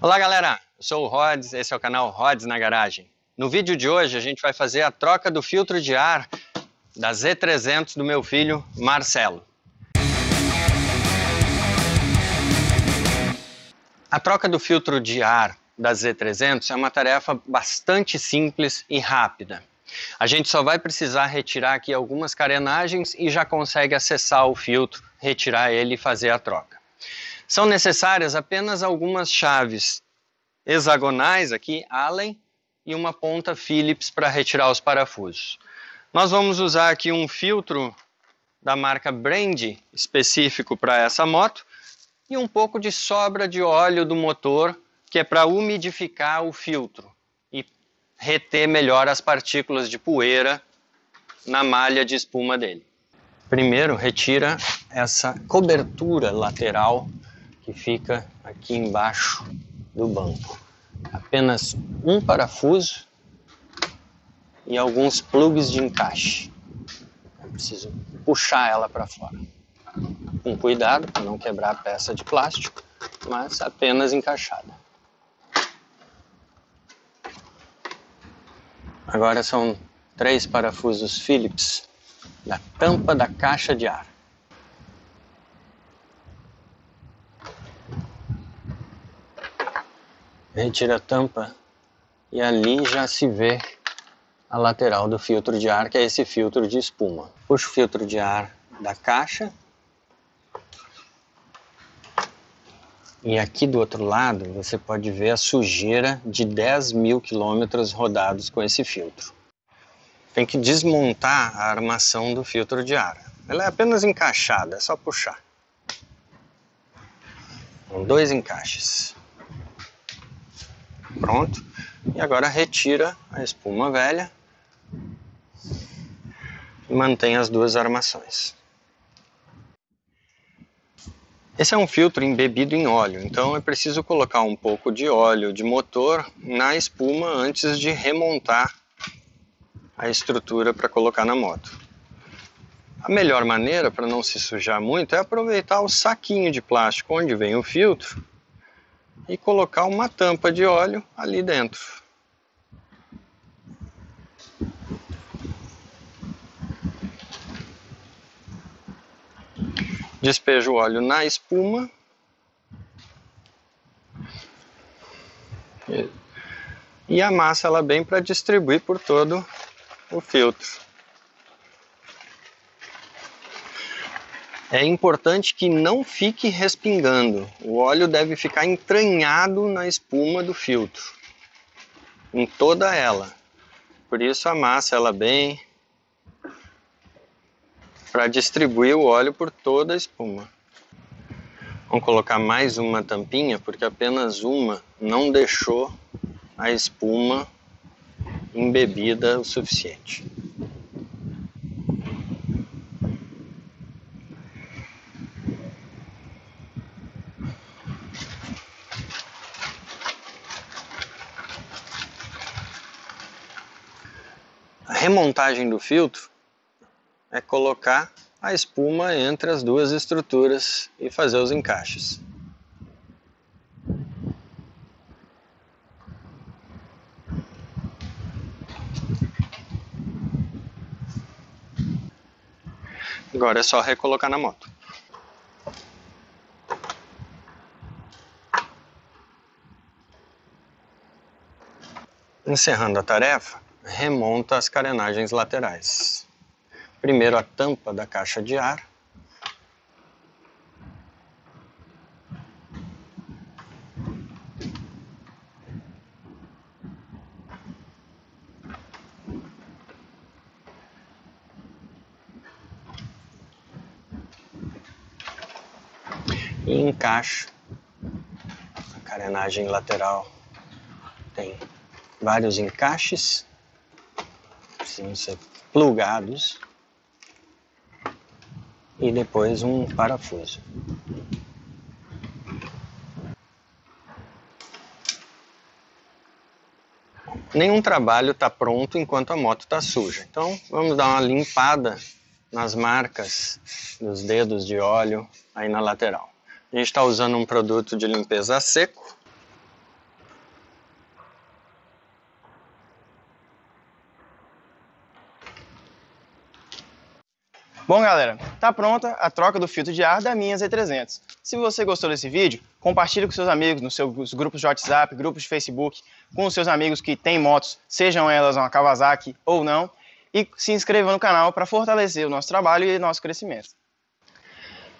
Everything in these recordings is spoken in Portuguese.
Olá galera, eu sou o Rods, esse é o canal Rods na Garagem. No vídeo de hoje a gente vai fazer a troca do filtro de ar da Z300 do meu filho Marcelo. A troca do filtro de ar da Z300 é uma tarefa bastante simples e rápida. A gente só vai precisar retirar aqui algumas carenagens e já consegue acessar o filtro, retirar ele e fazer a troca. São necessárias apenas algumas chaves hexagonais aqui, Allen, e uma ponta Phillips para retirar os parafusos. Nós vamos usar aqui um filtro da marca Brand específico para essa moto e um pouco de sobra de óleo do motor que é para umidificar o filtro e reter melhor as partículas de poeira na malha de espuma dele. Primeiro, retira essa cobertura lateral que fica aqui embaixo do banco. Apenas um parafuso e alguns plugs de encaixe. Eu preciso puxar ela para fora. Com cuidado para não quebrar a peça de plástico, mas apenas encaixada. Agora são três parafusos Phillips da tampa da caixa de ar. Retira a tampa e ali já se vê a lateral do filtro de ar, que é esse filtro de espuma. Puxa o filtro de ar da caixa E aqui do outro lado você pode ver a sujeira de 10 mil quilômetros rodados com esse filtro. Tem que desmontar a armação do filtro de ar. Ela é apenas encaixada, é só puxar. Com dois encaixes. Pronto. E agora retira a espuma velha e mantém as duas armações. Esse é um filtro embebido em óleo, então é preciso colocar um pouco de óleo de motor na espuma antes de remontar a estrutura para colocar na moto. A melhor maneira para não se sujar muito é aproveitar o saquinho de plástico onde vem o filtro e colocar uma tampa de óleo ali dentro. despejo o óleo na espuma e amassa ela bem para distribuir por todo o filtro. É importante que não fique respingando. O óleo deve ficar entranhado na espuma do filtro, em toda ela. Por isso amassa ela bem, para distribuir o óleo por toda a espuma. Vamos colocar mais uma tampinha, porque apenas uma não deixou a espuma embebida o suficiente. A remontagem do filtro é colocar a espuma entre as duas estruturas e fazer os encaixes. Agora é só recolocar na moto. Encerrando a tarefa, remonta as carenagens laterais. Primeiro a tampa da caixa de ar. E encaixa a carenagem lateral. Tem vários encaixes, precisam ser plugados e depois um parafuso. Nenhum trabalho está pronto enquanto a moto está suja. Então vamos dar uma limpada nas marcas dos dedos de óleo aí na lateral. A gente está usando um produto de limpeza seco. Bom, galera, tá pronta a troca do filtro de ar da minha Z300. Se você gostou desse vídeo, compartilhe com seus amigos nos seus grupos de WhatsApp, grupos de Facebook, com os seus amigos que têm motos, sejam elas uma Kawasaki ou não, e se inscreva no canal para fortalecer o nosso trabalho e nosso crescimento.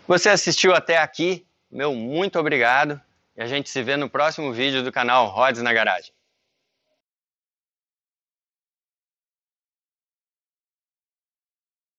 Você assistiu até aqui, meu muito obrigado, e a gente se vê no próximo vídeo do canal Rods na Garagem.